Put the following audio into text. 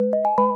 you